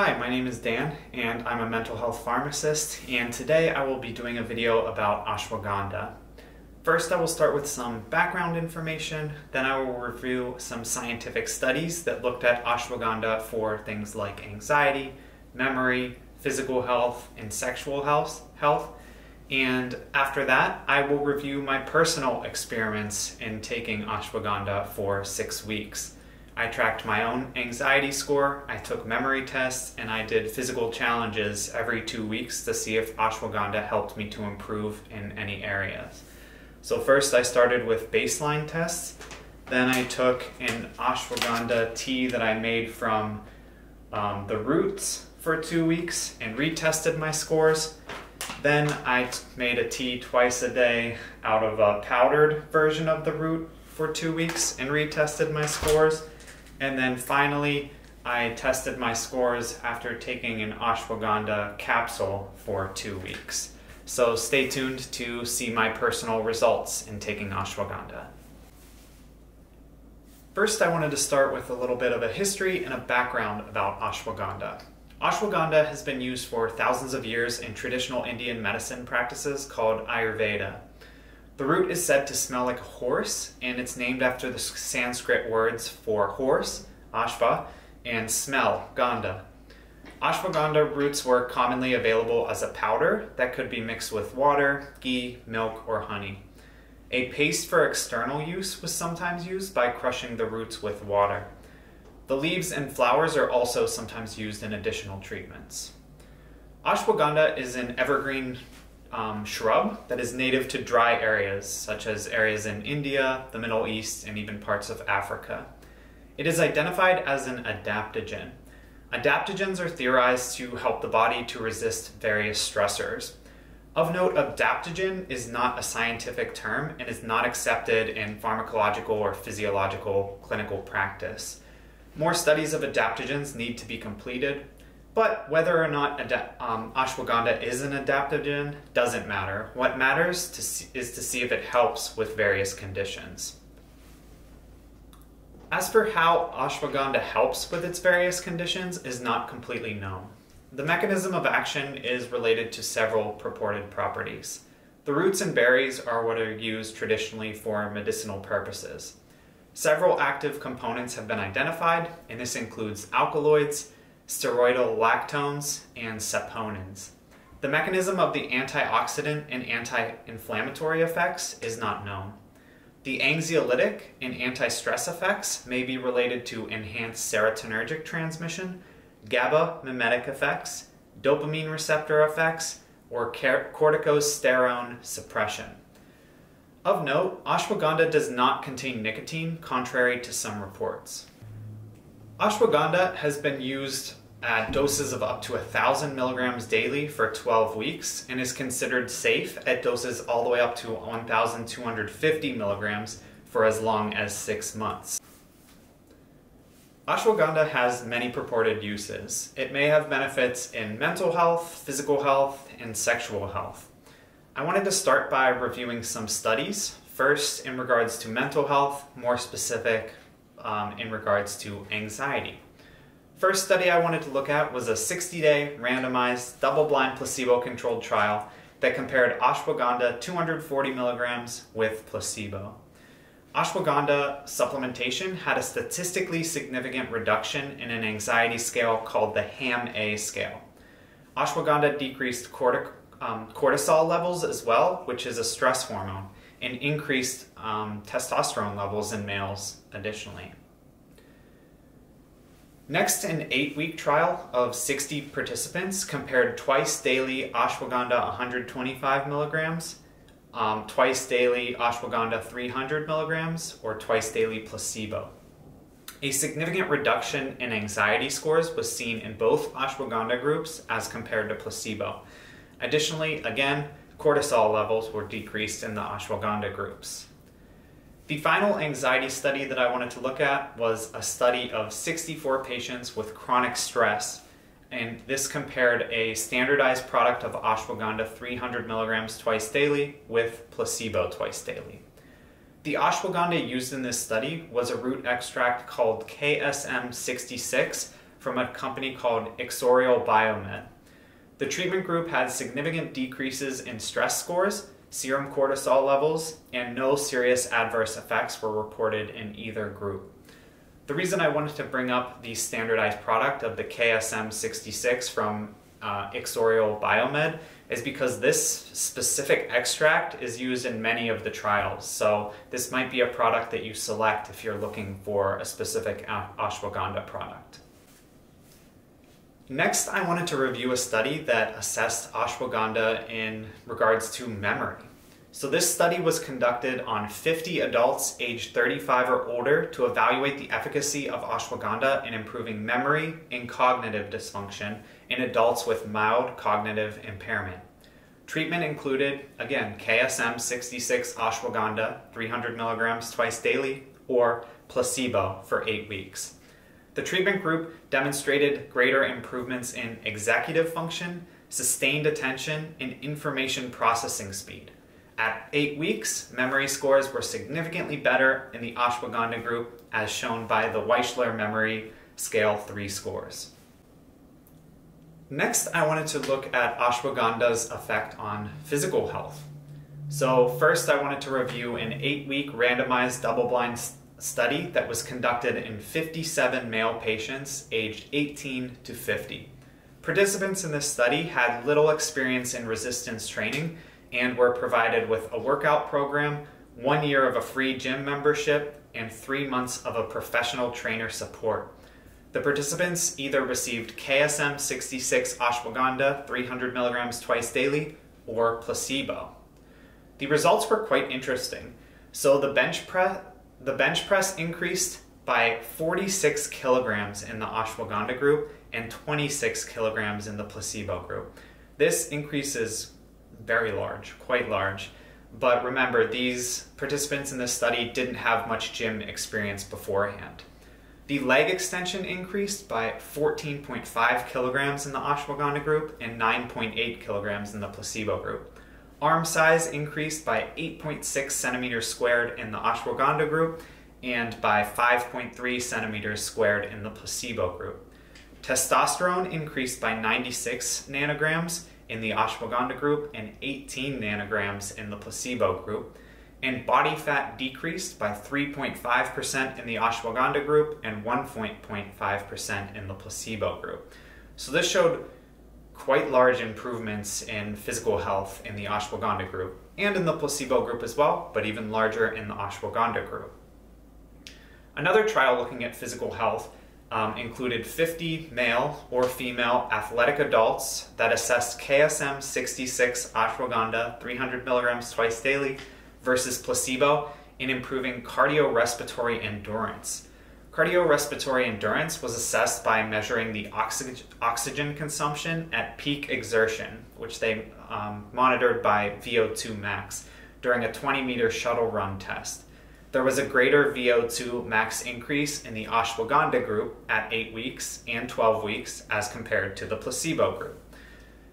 Hi, my name is Dan and I'm a mental health pharmacist and today I will be doing a video about ashwagandha. First I will start with some background information, then I will review some scientific studies that looked at ashwagandha for things like anxiety, memory, physical health, and sexual health, health. And after that, I will review my personal experiments in taking ashwagandha for six weeks. I tracked my own anxiety score, I took memory tests, and I did physical challenges every two weeks to see if ashwagandha helped me to improve in any areas. So first I started with baseline tests, then I took an ashwagandha tea that I made from um, the roots for two weeks and retested my scores. Then I made a tea twice a day out of a powdered version of the root for two weeks and retested my scores. And then finally, I tested my scores after taking an ashwagandha capsule for two weeks. So stay tuned to see my personal results in taking ashwagandha. First, I wanted to start with a little bit of a history and a background about ashwagandha. Ashwagandha has been used for thousands of years in traditional Indian medicine practices called Ayurveda. The root is said to smell like a horse, and it's named after the Sanskrit words for horse, ashva, and smell, gandha. Ashwagandha roots were commonly available as a powder that could be mixed with water, ghee, milk, or honey. A paste for external use was sometimes used by crushing the roots with water. The leaves and flowers are also sometimes used in additional treatments. Ashwagandha is an evergreen um, shrub that is native to dry areas, such as areas in India, the Middle East, and even parts of Africa. It is identified as an adaptogen. Adaptogens are theorized to help the body to resist various stressors. Of note, adaptogen is not a scientific term and is not accepted in pharmacological or physiological clinical practice. More studies of adaptogens need to be completed, but whether or not um, ashwagandha is an adaptogen doesn't matter. What matters to see, is to see if it helps with various conditions. As for how ashwagandha helps with its various conditions is not completely known. The mechanism of action is related to several purported properties. The roots and berries are what are used traditionally for medicinal purposes. Several active components have been identified, and this includes alkaloids, steroidal lactones, and saponins. The mechanism of the antioxidant and anti-inflammatory effects is not known. The anxiolytic and anti-stress effects may be related to enhanced serotonergic transmission, GABA mimetic effects, dopamine receptor effects, or corticosterone suppression. Of note, ashwagandha does not contain nicotine, contrary to some reports. Ashwagandha has been used at doses of up to 1,000 milligrams daily for 12 weeks and is considered safe at doses all the way up to 1,250 milligrams for as long as six months. Ashwagandha has many purported uses. It may have benefits in mental health, physical health, and sexual health. I wanted to start by reviewing some studies. First, in regards to mental health, more specific um, in regards to anxiety. First study I wanted to look at was a 60-day randomized double-blind placebo-controlled trial that compared ashwagandha 240 milligrams with placebo. Ashwagandha supplementation had a statistically significant reduction in an anxiety scale called the HAM-A scale. Ashwagandha decreased cortic um, cortisol levels as well, which is a stress hormone, and increased um, testosterone levels in males additionally. Next, an eight-week trial of 60 participants compared twice daily ashwagandha 125 milligrams, um, twice daily ashwagandha 300 milligrams, or twice daily placebo. A significant reduction in anxiety scores was seen in both ashwagandha groups as compared to placebo. Additionally, again, cortisol levels were decreased in the ashwagandha groups. The final anxiety study that I wanted to look at was a study of 64 patients with chronic stress, and this compared a standardized product of ashwagandha 300 milligrams twice daily with placebo twice daily. The ashwagandha used in this study was a root extract called KSM66 from a company called Ixoreal Biomed. The treatment group had significant decreases in stress scores, serum cortisol levels, and no serious adverse effects were reported in either group. The reason I wanted to bring up the standardized product of the KSM66 from uh, Ixoreal Biomed is because this specific extract is used in many of the trials. So this might be a product that you select if you're looking for a specific ashwagandha product. Next, I wanted to review a study that assessed ashwagandha in regards to memory. So this study was conducted on 50 adults aged 35 or older to evaluate the efficacy of ashwagandha in improving memory and cognitive dysfunction in adults with mild cognitive impairment. Treatment included, again, KSM 66 ashwagandha, 300 milligrams twice daily, or placebo for eight weeks. The treatment group demonstrated greater improvements in executive function, sustained attention, and information processing speed. At eight weeks, memory scores were significantly better in the ashwagandha group, as shown by the Wechsler Memory Scale 3 scores. Next, I wanted to look at ashwagandha's effect on physical health. So first, I wanted to review an eight-week randomized double-blind study that was conducted in 57 male patients aged 18 to 50. Participants in this study had little experience in resistance training and were provided with a workout program, one year of a free gym membership, and three months of a professional trainer support. The participants either received KSM 66 ashwagandha 300 milligrams twice daily or placebo. The results were quite interesting. So the bench press the bench press increased by 46 kilograms in the ashwagandha group and 26 kilograms in the placebo group. This increase is very large, quite large. But remember, these participants in this study didn't have much gym experience beforehand. The leg extension increased by 14.5 kilograms in the ashwagandha group and 9.8 kilograms in the placebo group. Arm size increased by 8.6 centimeters squared in the ashwagandha group and by 5.3 centimeters squared in the placebo group. Testosterone increased by 96 nanograms in the ashwagandha group and 18 nanograms in the placebo group. And body fat decreased by 3.5% in the ashwagandha group and 1.5% in the placebo group. So this showed quite large improvements in physical health in the ashwagandha group and in the placebo group as well, but even larger in the ashwagandha group. Another trial looking at physical health um, included 50 male or female athletic adults that assessed KSM 66 ashwagandha 300 milligrams twice daily versus placebo in improving cardiorespiratory endurance. Cardiorespiratory endurance was assessed by measuring the oxygen, oxygen consumption at peak exertion, which they um, monitored by VO2 max during a 20 meter shuttle run test. There was a greater VO2 max increase in the ashwagandha group at 8 weeks and 12 weeks as compared to the placebo group.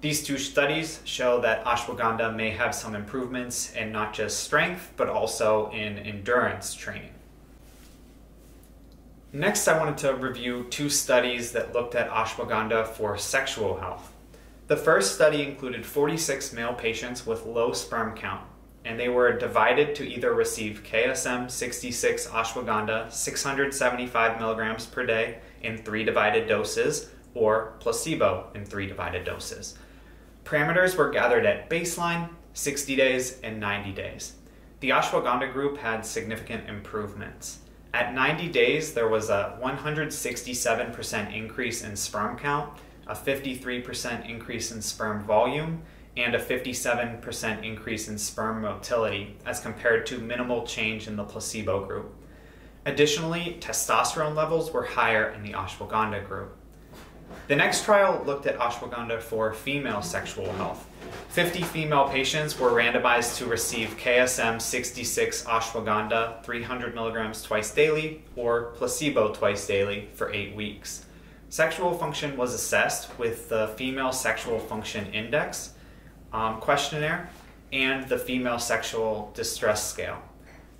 These two studies show that ashwagandha may have some improvements in not just strength, but also in endurance training. Next, I wanted to review two studies that looked at ashwagandha for sexual health. The first study included 46 male patients with low sperm count, and they were divided to either receive KSM 66 ashwagandha 675 milligrams per day in three divided doses or placebo in three divided doses. Parameters were gathered at baseline, 60 days, and 90 days. The ashwagandha group had significant improvements. At 90 days, there was a 167% increase in sperm count, a 53% increase in sperm volume, and a 57% increase in sperm motility as compared to minimal change in the placebo group. Additionally, testosterone levels were higher in the ashwagandha group. The next trial looked at ashwagandha for female sexual health. 50 female patients were randomized to receive KSM 66 ashwagandha 300 milligrams twice daily or placebo twice daily for eight weeks. Sexual function was assessed with the Female Sexual Function Index um, questionnaire and the Female Sexual Distress Scale.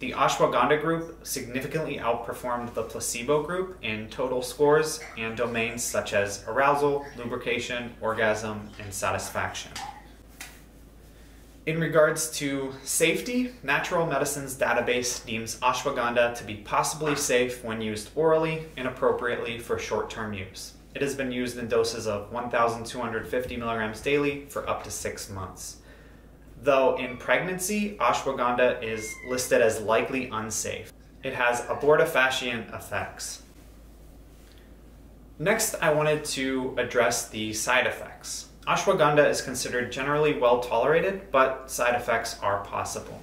The ashwagandha group significantly outperformed the placebo group in total scores and domains such as arousal, lubrication, orgasm, and satisfaction. In regards to safety, Natural Medicine's database deems ashwagandha to be possibly safe when used orally and appropriately for short term use. It has been used in doses of 1,250 milligrams daily for up to six months. Though in pregnancy, ashwagandha is listed as likely unsafe. It has abortifacient effects. Next, I wanted to address the side effects. Ashwagandha is considered generally well tolerated, but side effects are possible.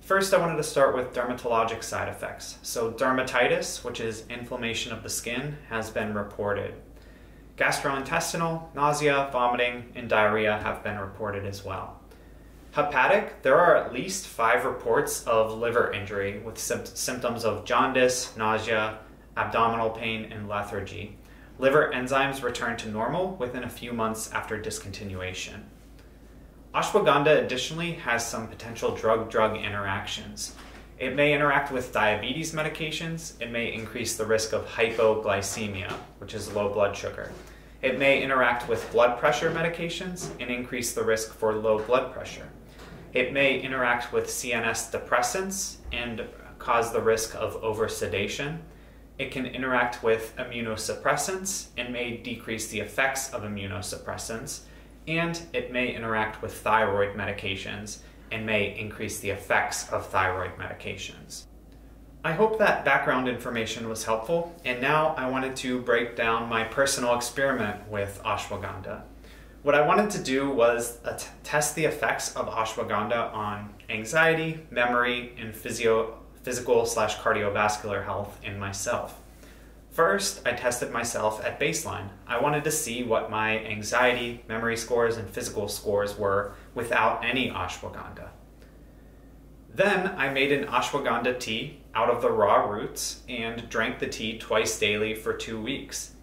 First, I wanted to start with dermatologic side effects. So, dermatitis, which is inflammation of the skin, has been reported. Gastrointestinal, nausea, vomiting, and diarrhea have been reported as well. Hepatic, there are at least five reports of liver injury with symptoms of jaundice, nausea, abdominal pain, and lethargy. Liver enzymes return to normal within a few months after discontinuation. Ashwagandha additionally has some potential drug drug interactions. It may interact with diabetes medications, it may increase the risk of hypoglycemia, which is low blood sugar. It may interact with blood pressure medications and increase the risk for low blood pressure. It may interact with CNS depressants and cause the risk of oversedation. It can interact with immunosuppressants and may decrease the effects of immunosuppressants. And it may interact with thyroid medications and may increase the effects of thyroid medications. I hope that background information was helpful, and now I wanted to break down my personal experiment with ashwagandha. What I wanted to do was uh, test the effects of ashwagandha on anxiety, memory, and physio physical slash cardiovascular health in myself. First, I tested myself at baseline. I wanted to see what my anxiety, memory scores, and physical scores were without any ashwagandha. Then I made an ashwagandha tea out of the raw roots and drank the tea twice daily for two weeks.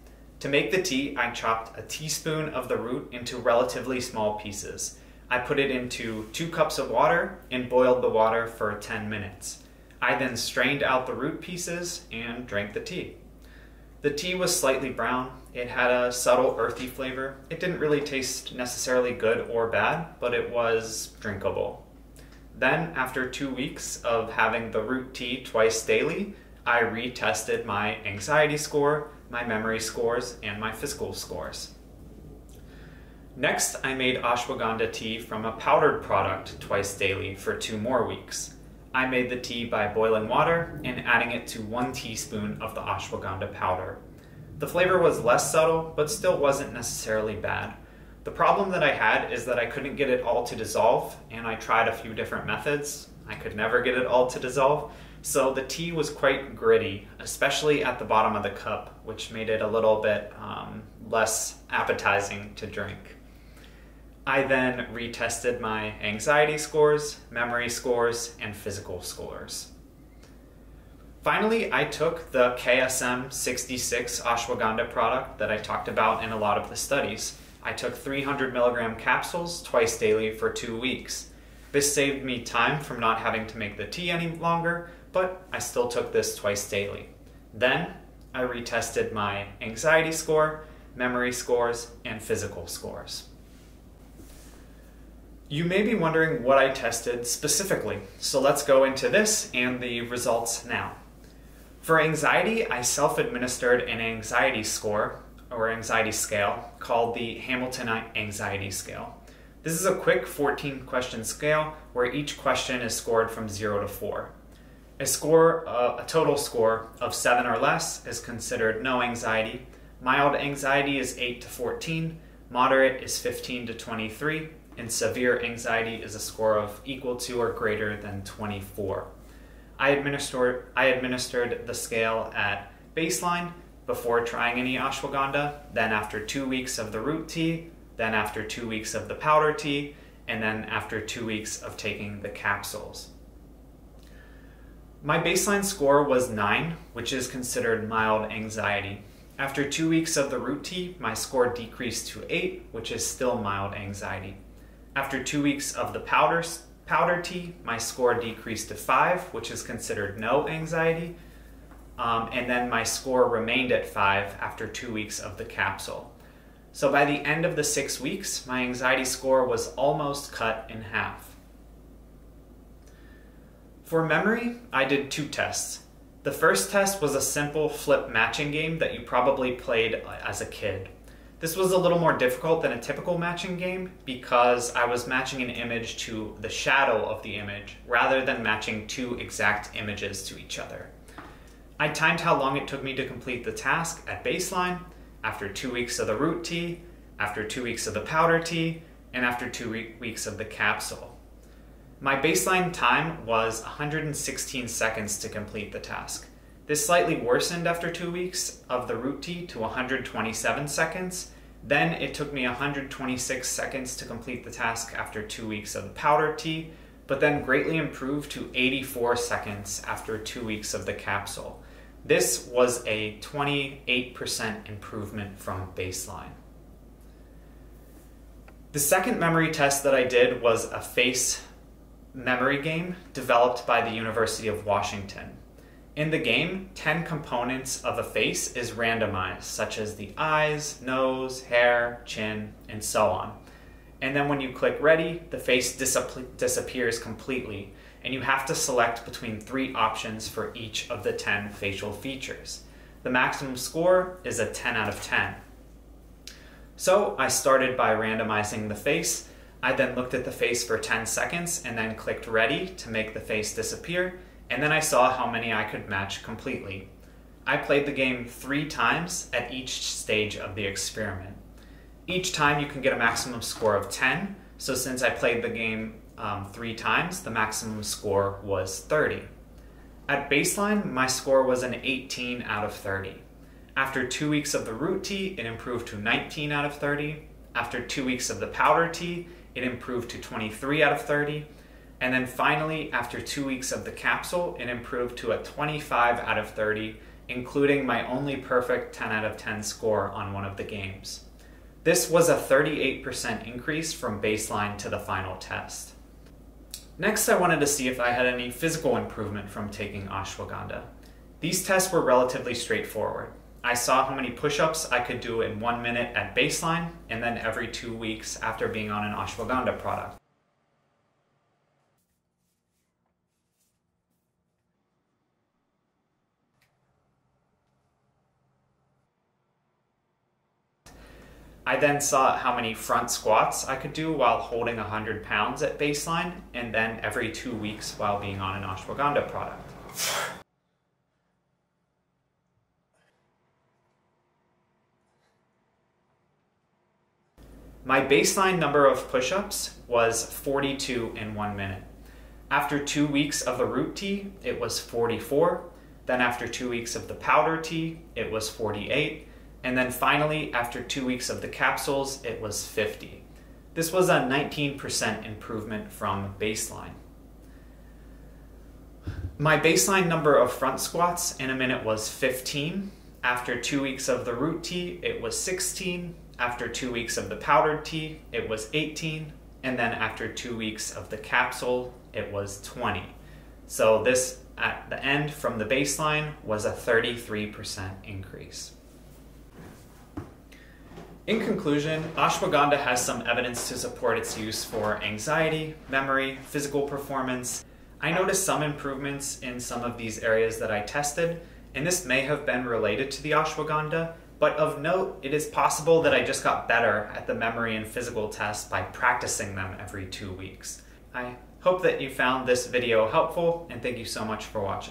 To make the tea, I chopped a teaspoon of the root into relatively small pieces. I put it into two cups of water and boiled the water for 10 minutes. I then strained out the root pieces and drank the tea. The tea was slightly brown. It had a subtle earthy flavor. It didn't really taste necessarily good or bad, but it was drinkable. Then, after two weeks of having the root tea twice daily, I retested my anxiety score, my memory scores, and my physical scores. Next, I made ashwagandha tea from a powdered product twice daily for two more weeks. I made the tea by boiling water and adding it to one teaspoon of the ashwagandha powder. The flavor was less subtle, but still wasn't necessarily bad. The problem that I had is that I couldn't get it all to dissolve, and I tried a few different methods. I could never get it all to dissolve, so the tea was quite gritty, especially at the bottom of the cup, which made it a little bit um, less appetizing to drink. I then retested my anxiety scores, memory scores, and physical scores. Finally, I took the KSM 66 ashwagandha product that I talked about in a lot of the studies. I took 300 milligram capsules twice daily for two weeks. This saved me time from not having to make the tea any longer, but I still took this twice daily. Then I retested my anxiety score, memory scores, and physical scores. You may be wondering what I tested specifically, so let's go into this and the results now. For anxiety, I self-administered an anxiety score, or anxiety scale, called the Hamilton Anxiety Scale. This is a quick 14 question scale where each question is scored from 0 to 4. A score, uh, a total score of 7 or less is considered no anxiety. Mild anxiety is 8 to 14, moderate is 15 to 23, and severe anxiety is a score of equal to or greater than 24. I administered, I administered the scale at baseline before trying any ashwagandha, then after two weeks of the root tea, then after two weeks of the powder tea, and then after two weeks of taking the capsules. My baseline score was 9, which is considered mild anxiety. After two weeks of the root tea, my score decreased to 8, which is still mild anxiety. After two weeks of the powder powder tea, my score decreased to 5, which is considered no anxiety. Um, and then my score remained at 5 after two weeks of the capsule. So by the end of the six weeks, my anxiety score was almost cut in half. For memory, I did two tests. The first test was a simple flip matching game that you probably played as a kid. This was a little more difficult than a typical matching game because I was matching an image to the shadow of the image rather than matching two exact images to each other. I timed how long it took me to complete the task at baseline after two weeks of the root tea, after two weeks of the powder tea, and after two weeks of the capsule. My baseline time was 116 seconds to complete the task. This slightly worsened after two weeks of the root tea to 127 seconds. Then it took me 126 seconds to complete the task after two weeks of the powder tea, but then greatly improved to 84 seconds after two weeks of the capsule. This was a 28% improvement from baseline. The second memory test that I did was a face memory game developed by the University of Washington. In the game, 10 components of a face is randomized, such as the eyes, nose, hair, chin, and so on. And then when you click ready, the face disappears completely, and you have to select between three options for each of the 10 facial features. The maximum score is a 10 out of 10. So I started by randomizing the face. I then looked at the face for 10 seconds and then clicked ready to make the face disappear, and then I saw how many I could match completely. I played the game three times at each stage of the experiment. Each time you can get a maximum score of 10, so since I played the game um, three times, the maximum score was 30. At baseline, my score was an 18 out of 30. After two weeks of the root tea, it improved to 19 out of 30. After two weeks of the powder tea, it improved to 23 out of 30. And then finally, after two weeks of the capsule, it improved to a 25 out of 30, including my only perfect 10 out of 10 score on one of the games. This was a 38% increase from baseline to the final test. Next, I wanted to see if I had any physical improvement from taking ashwagandha. These tests were relatively straightforward. I saw how many push-ups I could do in one minute at baseline and then every two weeks after being on an ashwagandha product. I then saw how many front squats I could do while holding 100 pounds at baseline, and then every two weeks while being on an ashwagandha product. My baseline number of push-ups was 42 in one minute. After two weeks of the root tea, it was 44. Then after two weeks of the powder tea, it was 48 and then finally, after two weeks of the capsules, it was 50. This was a 19% improvement from baseline. My baseline number of front squats in a minute was 15. After two weeks of the root tea, it was 16. After two weeks of the powdered tea, it was 18. And then after two weeks of the capsule, it was 20. So this, at the end from the baseline, was a 33% increase. In conclusion, ashwagandha has some evidence to support its use for anxiety, memory, physical performance. I noticed some improvements in some of these areas that I tested, and this may have been related to the ashwagandha, but of note, it is possible that I just got better at the memory and physical tests by practicing them every two weeks. I hope that you found this video helpful, and thank you so much for watching.